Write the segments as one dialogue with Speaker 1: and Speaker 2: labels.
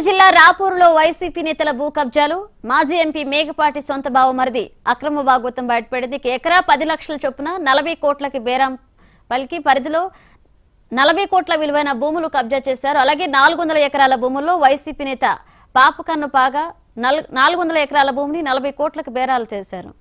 Speaker 1: నెల్లూరు జిల్లా రాపూరులో వైసీపీ నేతల భూ కబ్జాలు మాజీ ఎంపీ మేకపాటి సొంత బావమరిది అక్రమ భాగవతం బయటపడింది. ఎకరా పది లక్షల చొప్పున నలభై కోట్లకి బేరం పలికి పరిధిలో నలభై కోట్ల విలువైన భూములు కబ్జా చేశారు. అలాగే నాలుగు వందల ఎకరాల భూముల్లో వైసీపీ నేత పాపకన్ను పాగా నల్- నాలుగు వందల ఎకరాల భూమిని నలభై కోట్లకు బేరాలు చేశారు.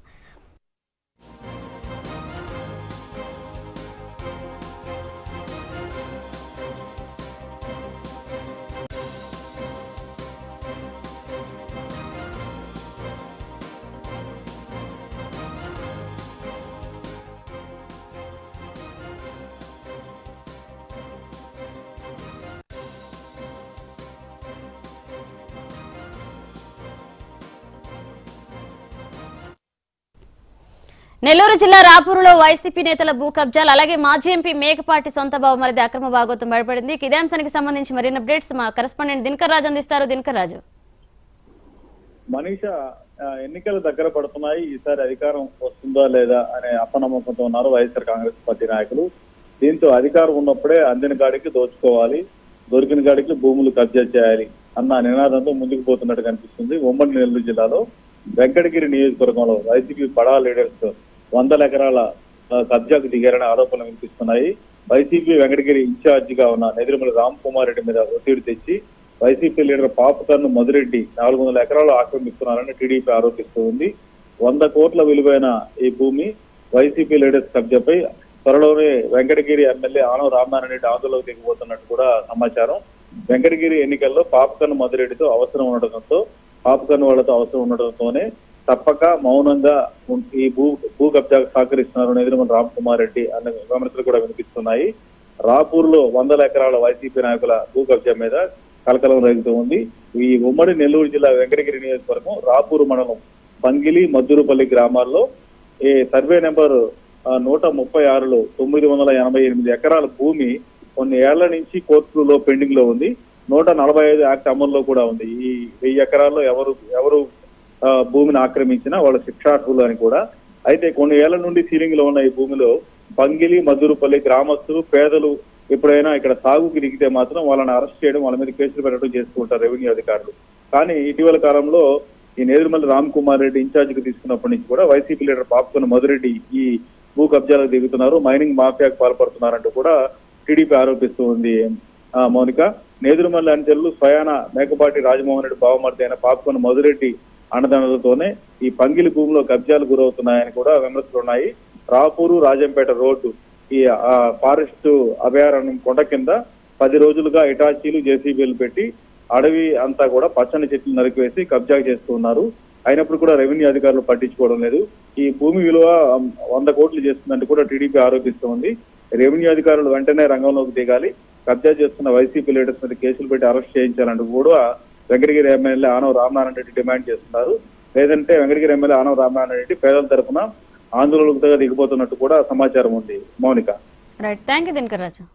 Speaker 1: నెల్లూరు జిల్లా రాపూరులో వైసీపీ నేతల భూ కబ్జాలు అలాగే మాజీ ఎంపీ మేకపాటి సొంత బావమరిది అక్రమ భాగోతం బయటపడింది. ఇక ఇదే అంశానికి సంబంధించి మరిన్ని అప్డేట్స్ మా కరెస్పాండెంట్ దినకర్ రాజు అందిస్తారు. దినకర్ రాజు.
Speaker 2: మనీష ఎన్నికలు దగ్గర పడుతున్నాయి. ఈసారి అధికారం వస్తుందా లేదా అనే అపనమ్మకంతో ఉన్నారు వైఎస్ఆర్ కాంగ్రెస్ పార్టీ నాయకులు. దీంతో అధికారం ఉన్నప్పుడే అందిన గాడికి దోచుకోవాలి. దొరికిన గాడికి భూములు కబ్జా చేయాలి అన్న నినాదంతో ముందుకు పోతున్నట్టు కనిపిస్తుంది. ఉమ్మడి నెల్లూరు జిల్లాలో వెంకటగిరి నియోజకవర్గంలో వైసీపీ బడా లీడర్స్ వందల ఎకరాల ఆ, కబ్జాకు దిగారనే ఆరోపణలు వినిపిస్తున్నాయి. వైసీపీ వెంకటగిరి ఇన్ఛార్జిగా ఉన్న నెదిరిమల రామ్ కుమార్ రెడ్డి మీద ఒత్తిడి తెచ్చి వైసీపీ లీడర్ పాపకర్ను మధురెడ్డి నాలుగు వందల ఎకరాలు ఆక్రమిస్తున్నారని టీడీపీ ఆరోపిస్తుంది వంద కోట్ల విలువైన ఈ భూమి వైసీపీ లీడర్స్ కబ్జాపై త్వరలోనే వెంకటగిరి ఎమ్మెల్యే ఆనవ రామనారాయణ రెడ్డి ఆందోళనకు దిగబోతున్నట్టు కూడా సమాచారం. వెంకటగిరి ఎన్నికల్లో పాపకర్ను మధురెడ్డితో అవసరం ఉండటంతో పాపకర్ను వాళ్ళతో అవసరం ఉండటంతోనే తప్పక మౌనంగా ఈ భూ భూ కబ్జాకు సహకరిస్తున్నారు ఎదురుమల రామ్ కుమార్ రెడ్డి అన్న విమర్శలు కూడా వినిపిస్తున్నాయి. రాపూర్లో వందల ఎకరాల వైసీపీ నాయకుల భూ కబ్జా మీద కలకలం రేగుతూ ఉంది. ఈ ఉమ్మడి నెల్లూరు జిల్లా వెంకటగిరి నియోజకవర్గం రాపూరు మండలం పంగిలి మద్దూరుపల్లి గ్రామాల్లో ఈ సర్వే నెంబర్ నూట ముప్పై ఆరులో తొమ్మిది వందల ఎనభై ఎనిమిది ఎకరాల భూమి కొన్ని ఏళ్ళ నుంచి కోర్టులో పెండింగ్లో ఉంది. నూట నలభై ఐదు యాక్ట్ అమల్లో కూడా ఉంది. ఈ వెయ్యి ఎకరాల్లో ఎవరు ఎవరు భూమిని ఆక్రమించిన వాళ్ళ శిక్షార్హులు అని కూడా. అయితే కొన్ని ఏళ్ళ నుండి సీలింగ్లో ఉన్న ఈ భూమిలో పంగిలి మద్దూరుపల్లి గ్రామస్తులు పేదలు ఎప్పుడైనా ఇక్కడ సాగుకి దిగితే మాత్రం వాళ్ళని అరెస్ట్ చేయడం వాళ్ళ మీద కేసులు పెట్టడం చేస్తూ ఉంటారు రెవెన్యూ అధికారులు. కానీ ఇటీవల కాలంలో ఈ నేదురుమల్లి రామ్ కుమార్ రెడ్డి ఇన్ఛార్జ్కి తీసుకున్నప్పటి నుంచి కూడా వైసీపీ లీడర్ పాపుకున్న మధురెడ్డి ఈ భూ కబ్జాలకు దిగుతున్నారు. మైనింగ్ మాఫియాకు పాల్పడుతున్నారంటూ కూడా టీడీపీ ఆరోపిస్తూ ఉంది. ఆ, మౌనిక నేదురుమల్లి అంచెలు స్వయాన మేకపాటి రాజమోహన్ రెడ్డి బావమర్ది అయిన పాపుకున్న మధురెడ్డి అండదండలతోనే ఈ పంగిలి భూమిలో కబ్జాలు గురవుతున్నాయని కూడా విమర్శలు ఉన్నాయి. రాపూరు రాజంపేట రోడ్డు ఈ ఫారెస్ట్ అభయారణ్యం కొండ కింద పది రోజులుగా ఇటాచీలు జేసీబీలు పెట్టి అడవి అంతా కూడా పచ్చని చెట్లు నరికివేసి కబ్జా చేస్తూ ఉన్నారు. అయినప్పుడు కూడా రెవెన్యూ అధికారులు పట్టించుకోవడం లేదు. ఈ భూమి విలువ వంద కోట్లు చేస్తుందంటూ కూడా టీడీపీ ఆరోపిస్తూ ఉంది. రెవెన్యూ అధికారులు వెంటనే రంగంలోకి దిగాలి. కబ్జా చేస్తున్న వైసీపీ లీడర్స్ మీద కేసులు పెట్టి అరెస్ట్ చేయించాలంటూ కూడా వెంకటగిరి ఎమ్మెల్యే ఆనవ రామనారాయణ రెడ్డి డిమాండ్ చేస్తున్నారు. లేదంటే వెంకటగిరి ఎమ్మెల్యే ఆనవ రామనారాయణ రెడ్డి పేదల తరఫున ఆందోళనకు దిగిపోతున్నట్టు కూడా సమాచారం ఉంది. Mounika.
Speaker 1: Right thank you Dinakar Raja